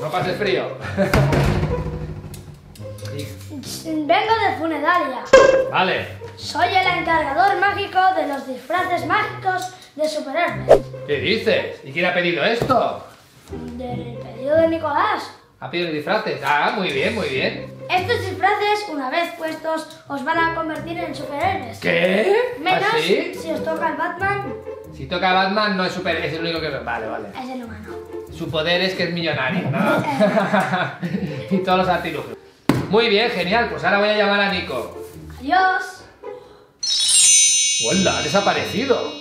No pases frío. Vengo de funeraria. Vale. Soy el encargador mágico de los disfraces mágicos de superhéroes. ¿Qué dices? ¿Y quién ha pedido esto? Del pedido de Nicolás. Ha pedido disfraces. Ah, muy bien, muy bien. Estos disfraces, una vez puestos, os van a convertir en superhéroes. ¿Qué? Menos ¿Así? si os toca el Batman, Si toca Batman no es super, es el único que... Vale, vale. es el humano. Su poder es que es millonario, ¿no? y todos los artilugios. Muy bien, genial. Pues ahora voy a llamar a Nico. Adiós. ¡Hola! Ha desaparecido.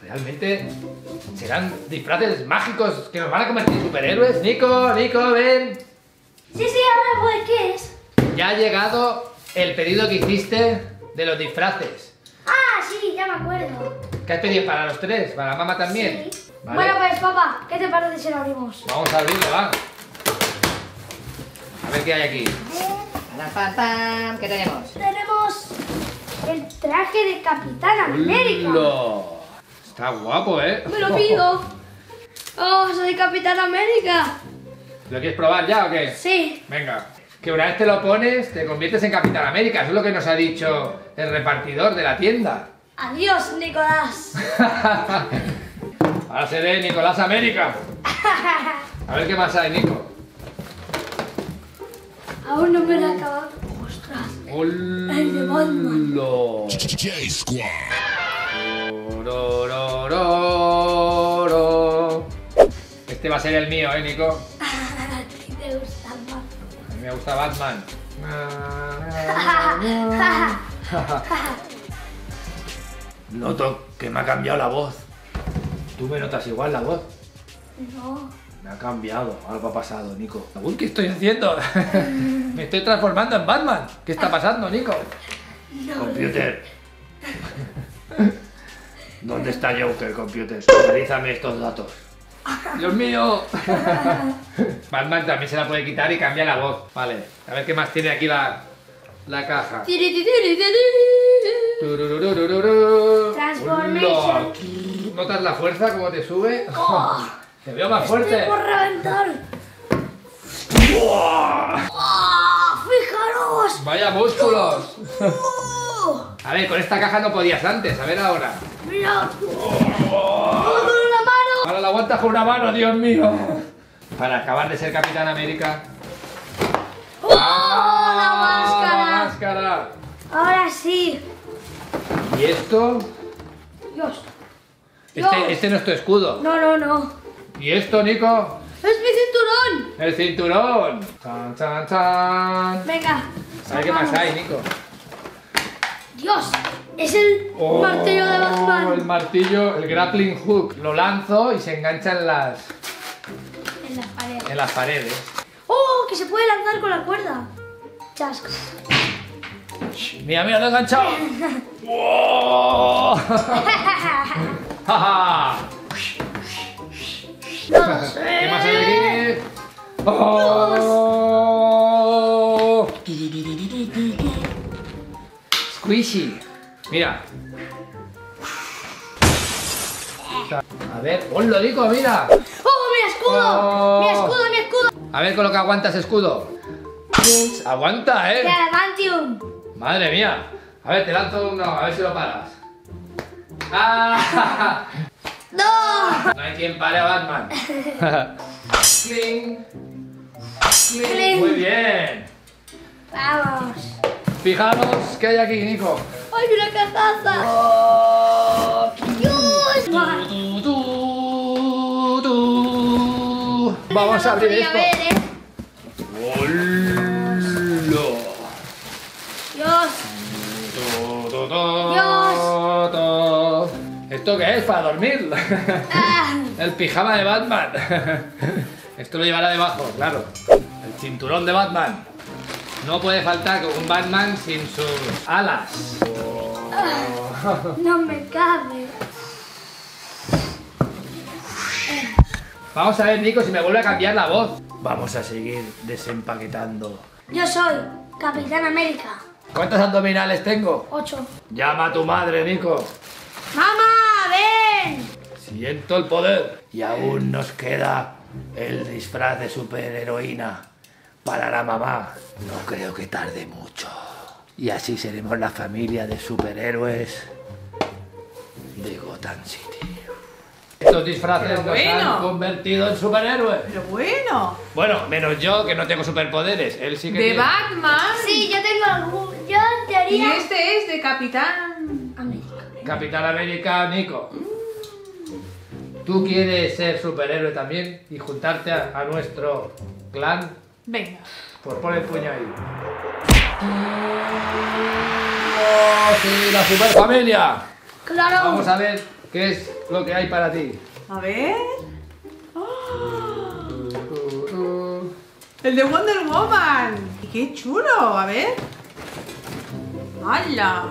Realmente serán disfraces mágicos que nos van a convertir en superhéroes. Nico, Nico, ven. Sí, sí, ahora voy. ¿Qué es? Ya ha llegado el pedido que hiciste de los disfraces. Ah, sí, ya me acuerdo. ¿Qué has pedido para los tres? ¿Para la mamá también? Sí. Vale. Bueno, pues papá, ¿qué te parece si lo abrimos? Vamos a abrirlo, va. A ver qué hay aquí. ¿Qué tenemos? Tenemos el traje de Capitán América. ¡Hola! Está guapo, ¿eh? Me lo pido. Oh, soy Capitán América. ¿Lo quieres probar ya o qué? Sí. Venga. Que una vez te lo pones, te conviertes en Capitán América. Eso es lo que nos ha dicho el repartidor de la tienda. Adiós, Nicolás. Ahora seré Nicolás América. A ver qué más hay, Nico. Aún no me lo he acabado. Ostras. El de Batman. Este va a ser el mío, ¿eh, Nico? A ti te gusta más. A mí me gusta Batman. Noto que me ha cambiado la voz. ¿Tú me notas igual la voz? No. Me ha cambiado, algo ha pasado, Nico. Uy, ¿qué estoy haciendo? me estoy transformando en Batman. ¿Qué está pasando, Nico? Computer. ¿Dónde está Joker, computer? Analízame estos datos. ¡Dios mío! Batman también se la puede quitar y cambia la voz. Vale, a ver qué más tiene aquí la, la caja. Transformation. ¿Notas la fuerza? ¿Cómo te sube? Oh. Te veo más Estoy fuerte. por reventar. ¡Ah! ¡Fijaros! ¡Vaya músculos! ¡Oh! A ver, con esta caja no podías antes, a ver ahora. ¡Mira! ¡Todo en la mano! Ahora la aguantas con una mano, Dios mío. Para acabar de ser Capitán América. ¡Oh! ¡La máscara! La máscara! Ahora sí. ¿Y esto? Dios. Este, este no es tu escudo. No, no, no. ¿Y esto, Nico? ¡Es mi cinturón! El cinturón. Chan, chan, chan. Venga. A ver qué más hay, Nico. Dios. Es el Oh, martillo de El Batman. martillo, el grappling hook. Lo lanzo y se engancha en las, En las paredes. en las paredes. ¡Oh! Que se puede lanzar con la cuerda. Chasco. Mira, mira, lo he enganchado. ¡Wow! Lo. ¿Qué más hay aquí? ¡Oh! Squishy. Mira. A ver, ¡hola, Nico! ¡Mira! ¡Oh, mi escudo! Oh. ¡Mi escudo, mi escudo! A ver con lo que aguanta ese escudo. Aguanta, ¡De ¿eh? adamantium! Madre mía. A ver, te lanzo uno, a ver si lo paras. ¡Ah! ¡No! No hay quien pare a Batman. Cling. Cling. Cling. Muy bien. ¡Vamos! Fijaros qué hay aquí, Nico. ¡Ay, una! ¡Dios! Tu, tu, tu. Vamos a abrir esto. ver, ¿eh? ¿Esto qué es? ¿Para dormir? ¡Ah! El pijama de Batman. Esto lo llevará debajo, claro. El cinturón de Batman. No puede faltar un Batman sin sus alas. No me cabe. Vamos a ver, Nico, si me vuelve a cambiar la voz. Vamos a seguir desempaquetando. Yo soy Capitán América. ¿Cuántos abdominales tengo? Ocho. Llama a tu madre, Nico. ¡Mamá! Siento el poder. Y aún nos queda el disfraz de superheroína para la mamá. No creo que tarde mucho. Y así seremos la familia de superhéroes de Gotham City. Estos disfraces nos bueno. han convertido en superhéroes. Pero bueno, Bueno, menos yo que no tengo superpoderes. Él sí que de tiene. Batman. Sí, yo tengo algún. Yo en Y teoría. este es de Capitán. América. Capitán América, Nico. ¿Tú quieres ser superhéroe también y juntarte a, a nuestro clan? Venga. Pues pon el puño ahí. ¡Oh, sí, la superfamilia! Claro. Vamos a ver qué es lo que hay para ti. A ver. ¡Oh! El de Wonder Woman. Y ¡Qué chulo! A ver. ¡Hala!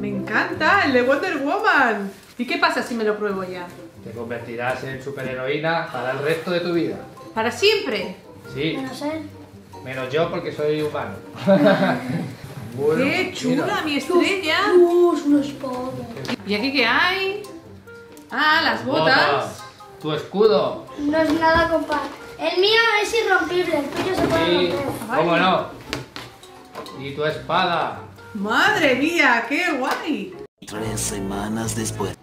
Me encanta el de Wonder Woman. ¿Y qué pasa si me lo pruebo ya? Te convertirás en superheroína para el resto de tu vida. Para siempre. Sí, Menos él. menos yo porque soy humano. Bueno, ¡Qué chula mira. mi estrella! Dios, una espada. ¿Y aquí qué hay? Ah, las botas. Tu escudo. No es nada compa. El mío es irrompible, el tuyo se puede Sí, romper. cómo no. Y tu espada. ¡Madre mía! ¡Qué guay! Tres semanas después.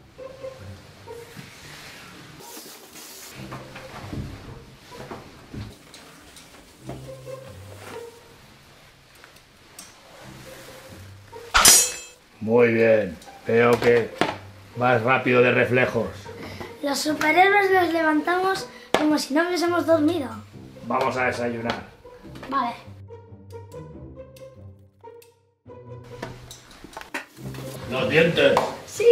Muy bien. Veo que vas rápido de reflejos. Los superhéroes nos levantamos como si no hubiésemos dormido. Vamos a desayunar. Vale. Los dientes. Sí.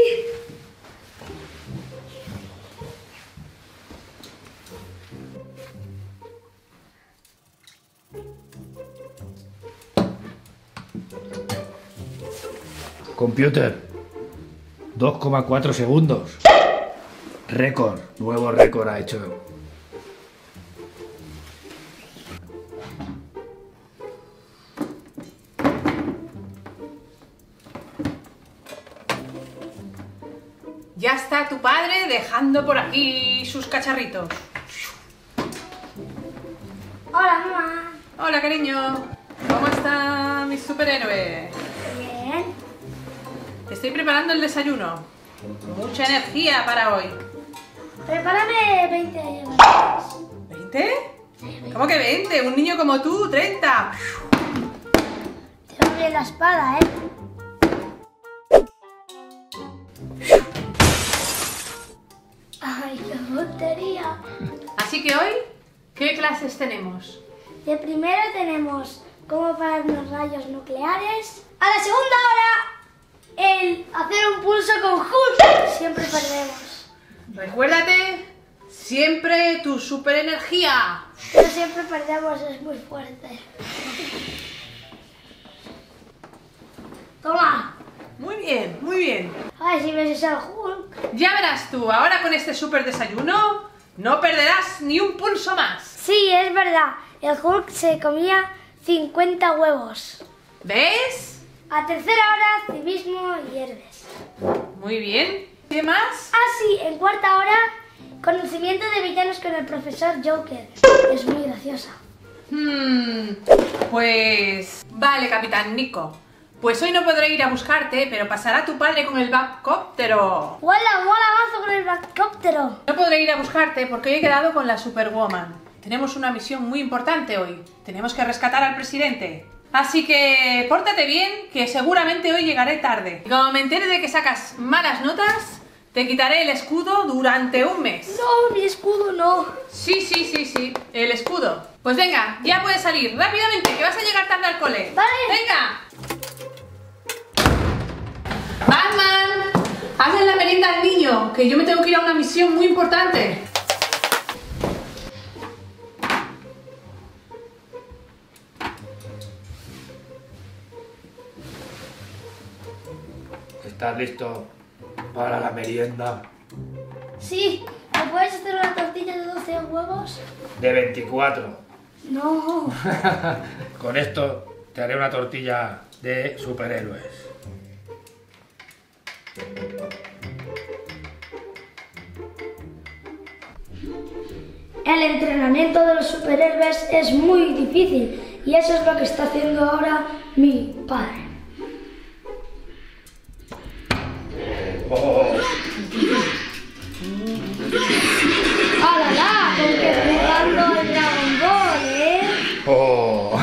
Computer. 2,4 segundos. Récord. Nuevo récord ha hecho. Ya está tu padre dejando por aquí sus cacharritos. Hola, mamá. Hola, cariño. ¿Cómo está mi superhéroe? Bien. Estoy preparando el desayuno. Mucha energía para hoy. Prepárame 20 galletas. ¿20? ¿Cómo que 20? Un niño como tú, 30. Tengo bien la espada, ¿eh? Tontería. Así que hoy, ¿qué clases tenemos? De primero tenemos cómo parar los rayos nucleares. A la segunda hora, el hacer un pulso con Hulk. Siempre perdemos. Recuérdate, siempre tu superenergía. Pero siempre perdemos, es muy fuerte. Toma. Muy bien, muy bien. Ay, si ves ese Hulk. Ya verás tú, ahora con este super desayuno, no perderás ni un pulso más. Sí, es verdad. El Hulk se comía 50 huevos. ¿Ves? A tercera hora, civismo y herbes. Muy bien. ¿Qué más? Ah, sí, en cuarta hora, conocimiento de villanos con el profesor Joker. Es muy graciosa. Hmm, pues... Vale, capitán Nico. Pues hoy no podré ir a buscarte, pero pasará tu padre con el Batcóptero. ¡Hola, mola mazo con el helicóptero! No podré ir a buscarte porque hoy he quedado con la Superwoman. Tenemos una misión muy importante hoy. Tenemos que rescatar al presidente. Así que pórtate bien, que seguramente hoy llegaré tarde. Y como me entere de que sacas malas notas, te quitaré el escudo durante un mes. No, mi escudo no. Sí, sí, sí, sí, el escudo. Pues venga, ya puedes salir rápidamente, que vas a llegar tarde al cole. Vale. Venga. Batman, hazle la merienda al niño, que yo me tengo que ir a una misión muy importante. ¿Estás listo para la merienda? Sí, ¿me puedes hacer una tortilla de 12 huevos? De 24. No. Con esto te haré una tortilla de superhéroes. El entrenamiento de los superhéroes es muy difícil y eso es lo que está haciendo ahora mi padre. Oh. ¡Ah, la, la! Con que jugando al Dragon Ball, ¿eh? Oh.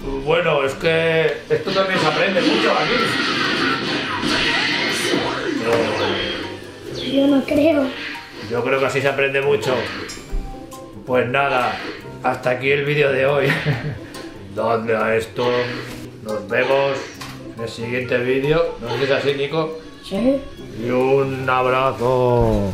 bueno, es que esto también se aprende mucho aquí. Yo no creo. Yo creo que así se aprende mucho. Pues nada, hasta aquí el vídeo de hoy. Dadle a esto. Nos vemos en el siguiente vídeo. ¿No dices así, Nico? Sí. Y un abrazo.